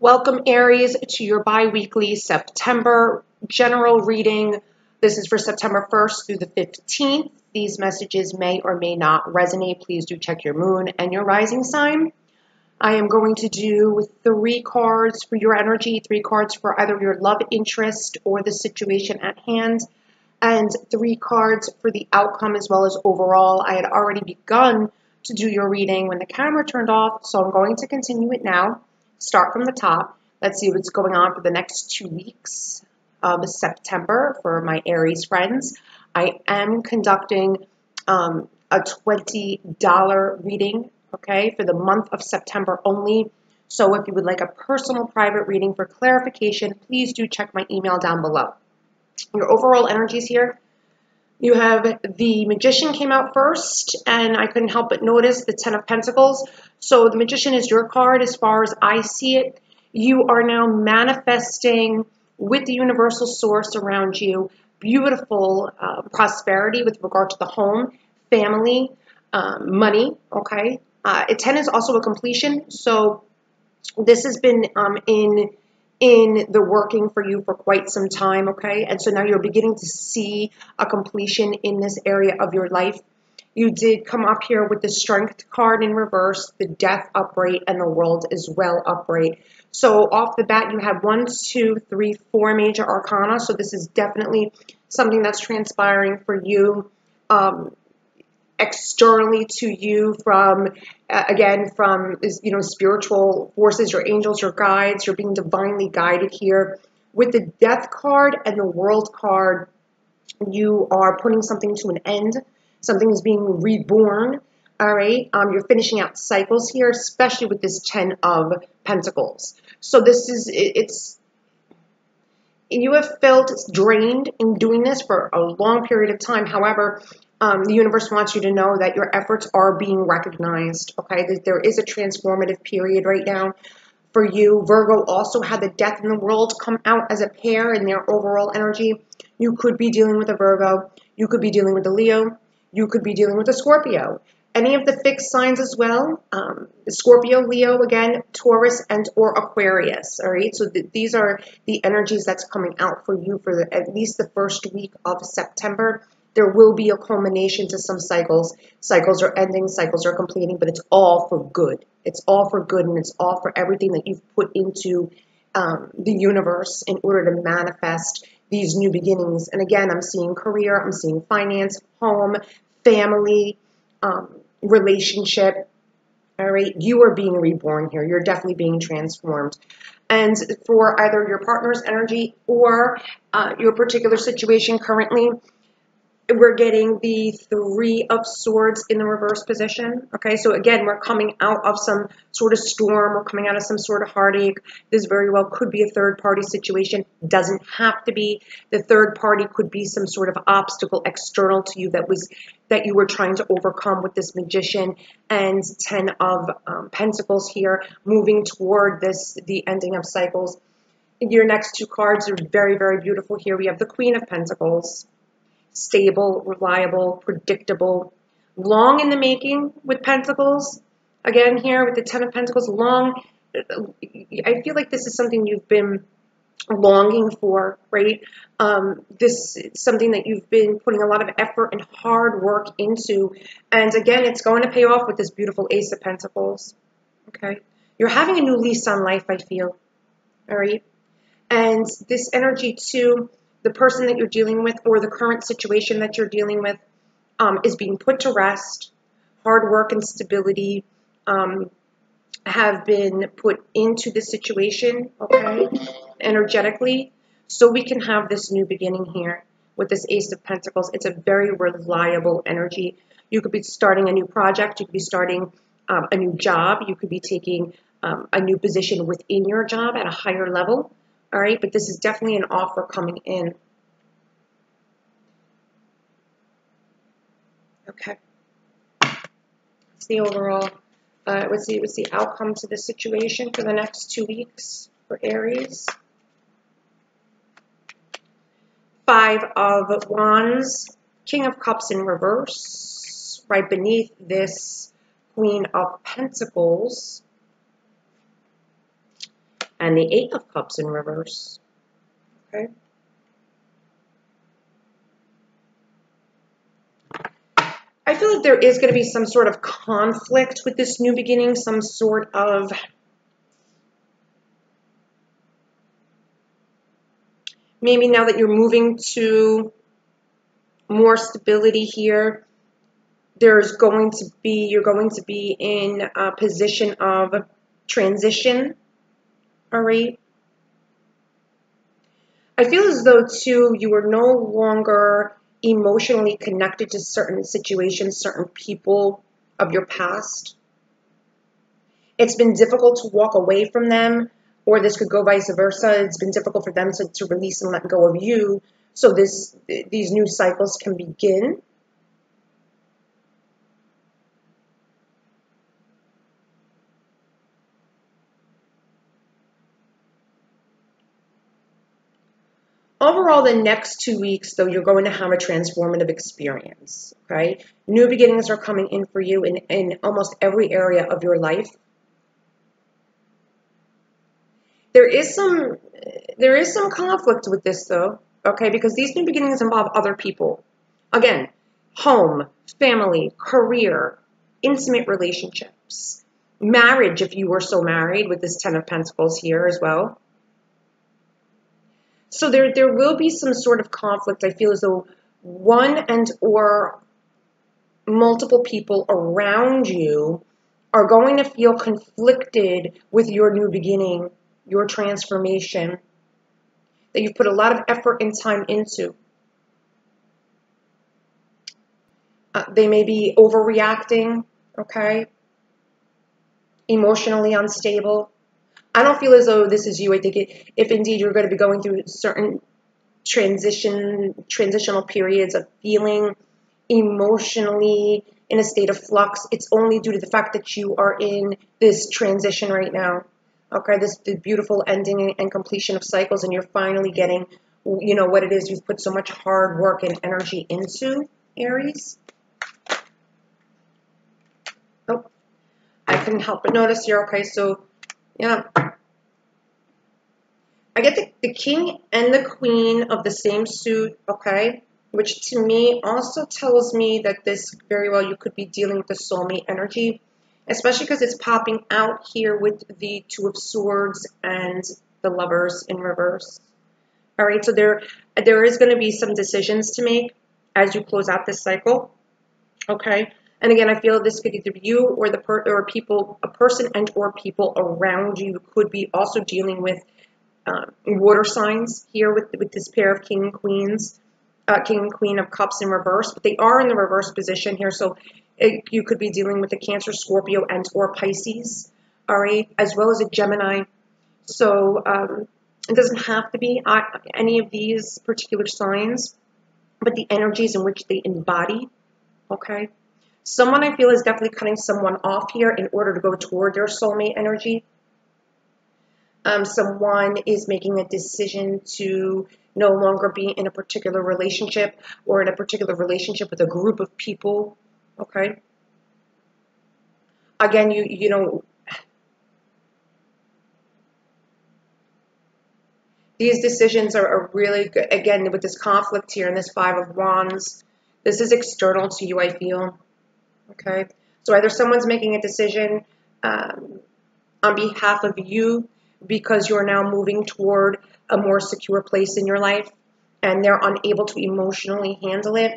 Welcome, Aries, to your bi weekly September general reading. This is for September 1st through the 15th. These messages may or may not resonate. Please do check your moon and your rising sign. I am going to do three cards for your energy, three cards for either your love interest or the situation at hand, and three cards for the outcome as well as overall. I had already begun to do your reading when the camera turned off, so I'm going to continue it now. Start from the top. Let's see what's going on for the next two weeks of September for my Aries friends. I am conducting um, a $20 reading, okay, for the month of September only. So if you would like a personal private reading for clarification, please do check my email down below. Your overall energies here. You have the Magician came out first, and I couldn't help but notice the Ten of Pentacles. So the Magician is your card as far as I see it. You are now manifesting with the universal source around you beautiful uh, prosperity with regard to the home, family, um, money, okay? Uh, 10 is also a completion, so this has been um, in in the working for you for quite some time, okay? And so now you're beginning to see a completion in this area of your life. You did come up here with the strength card in reverse, the death upright, and the world as well upright. So off the bat, you have one, two, three, four major arcana. So this is definitely something that's transpiring for you. Um, externally to you from uh, again from you know spiritual forces your angels your guides you're being divinely guided here. With the death card and the world card you are putting something to an end. Something is being reborn all right? Um, you're finishing out cycles here especially with this 10 of pentacles. So this is it, it's you have felt drained in doing this for a long period of time. However um, the universe wants you to know that your efforts are being recognized, okay? That there is a transformative period right now for you. Virgo also had the death in the world come out as a pair in their overall energy. You could be dealing with a Virgo. You could be dealing with a Leo. You could be dealing with a Scorpio. Any of the fixed signs as well, um, Scorpio, Leo, again, Taurus, and or Aquarius, all right? So th these are the energies that's coming out for you for the, at least the first week of September there will be a culmination to some cycles. Cycles are ending, cycles are completing, but it's all for good. It's all for good and it's all for everything that you've put into um, the universe in order to manifest these new beginnings. And again, I'm seeing career, I'm seeing finance, home, family, um, relationship. All right, you are being reborn here. You're definitely being transformed. And for either your partner's energy or uh, your particular situation currently, we're getting the three of swords in the reverse position. Okay, so again, we're coming out of some sort of storm. We're coming out of some sort of heartache. This very well could be a third party situation. Doesn't have to be. The third party could be some sort of obstacle external to you that was that you were trying to overcome with this magician and ten of um, pentacles here, moving toward this the ending of cycles. Your next two cards are very very beautiful. Here we have the Queen of Pentacles stable, reliable, predictable, long in the making with Pentacles. Again, here with the Ten of Pentacles, long. I feel like this is something you've been longing for, right? Um, this is something that you've been putting a lot of effort and hard work into. And again, it's going to pay off with this beautiful Ace of Pentacles. Okay. You're having a new lease on life, I feel. All right. And this energy, too, the person that you're dealing with or the current situation that you're dealing with um, is being put to rest. Hard work and stability um, have been put into the situation, okay, energetically, so we can have this new beginning here with this Ace of Pentacles. It's a very reliable energy. You could be starting a new project. You could be starting um, a new job. You could be taking um, a new position within your job at a higher level. All right, but this is definitely an offer coming in. Okay. What's the overall, uh, what's, the, what's the outcome to the situation for the next two weeks for Aries? Five of Wands, King of Cups in reverse, right beneath this Queen of Pentacles, and the Eight of Cups in reverse. Okay. I feel like there is going to be some sort of conflict with this new beginning, some sort of maybe now that you're moving to more stability here, there's going to be, you're going to be in a position of transition, right? I feel as though, too, you are no longer emotionally connected to certain situations, certain people of your past. It's been difficult to walk away from them, or this could go vice versa. It's been difficult for them to, to release and let go of you. So this these new cycles can begin. Overall, the next two weeks, though, you're going to have a transformative experience, okay? New beginnings are coming in for you in, in almost every area of your life. There is some there is some conflict with this though, okay? Because these new beginnings involve other people. Again, home, family, career, intimate relationships, marriage if you were so married with this 10 of pentacles here as well. So there, there will be some sort of conflict. I feel as though one and or multiple people around you are going to feel conflicted with your new beginning, your transformation that you've put a lot of effort and time into. Uh, they may be overreacting, okay? Emotionally unstable. I don't feel as though this is you. I think it, if indeed you're going to be going through certain transition, transitional periods of feeling emotionally in a state of flux, it's only due to the fact that you are in this transition right now. Okay, this the beautiful ending and completion of cycles, and you're finally getting, you know, what it is you've put so much hard work and energy into, Aries. Oh, I couldn't help but notice here. Okay, so yeah. I get the, the king and the queen of the same suit, okay? Which to me also tells me that this very well you could be dealing with the soulmate energy, especially because it's popping out here with the two of swords and the lovers in reverse. All right, so there there is going to be some decisions to make as you close out this cycle. Okay, and again, I feel this could either be you or the per or people, a person and or people around you could be also dealing with um, water signs here with with this pair of king and queens, uh, king and queen of cups in reverse, but they are in the reverse position here, so it, you could be dealing with a Cancer, Scorpio, and or Pisces, all right, as well as a Gemini. So um, it doesn't have to be uh, any of these particular signs, but the energies in which they embody, okay. Someone I feel is definitely cutting someone off here in order to go toward their soulmate energy. Um, someone is making a decision to no longer be in a particular relationship or in a particular relationship with a group of people. Okay. Again, you you know these decisions are, are really good. Again, with this conflict here and this five of wands, this is external to you. I feel. Okay. So either someone's making a decision um, on behalf of you because you're now moving toward a more secure place in your life and they're unable to emotionally handle it,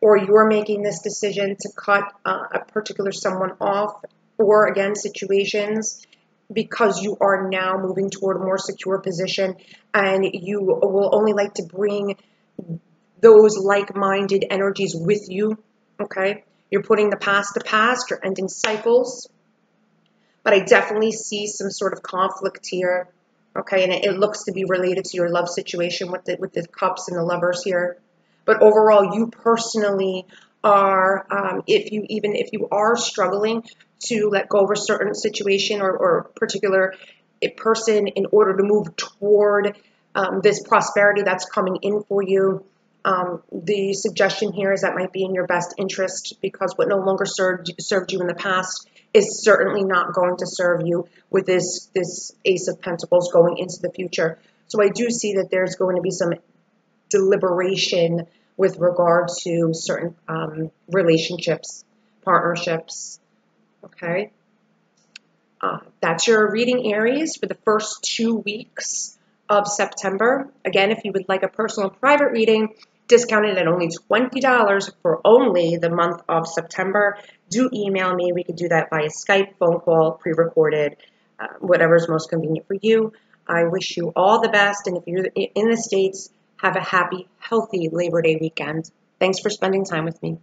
or you're making this decision to cut uh, a particular someone off, or again, situations because you are now moving toward a more secure position and you will only like to bring those like minded energies with you. Okay. You're putting the past to past, you're ending cycles, but I definitely see some sort of conflict here. Okay, and it, it looks to be related to your love situation with the with the cups and the lovers here. But overall, you personally are, um, if you even if you are struggling to let go of a certain situation or, or particular person in order to move toward um, this prosperity that's coming in for you, um, the suggestion here is that might be in your best interest because what no longer served served you in the past is certainly not going to serve you with this this Ace of Pentacles going into the future. So I do see that there's going to be some deliberation with regard to certain um, relationships, partnerships. Okay. Uh, that's your reading Aries for the first two weeks of September. Again, if you would like a personal private reading, discounted at only $20 for only the month of September, do email me. We could do that via Skype, phone call, pre recorded, uh, whatever is most convenient for you. I wish you all the best. And if you're in the States, have a happy, healthy Labor Day weekend. Thanks for spending time with me.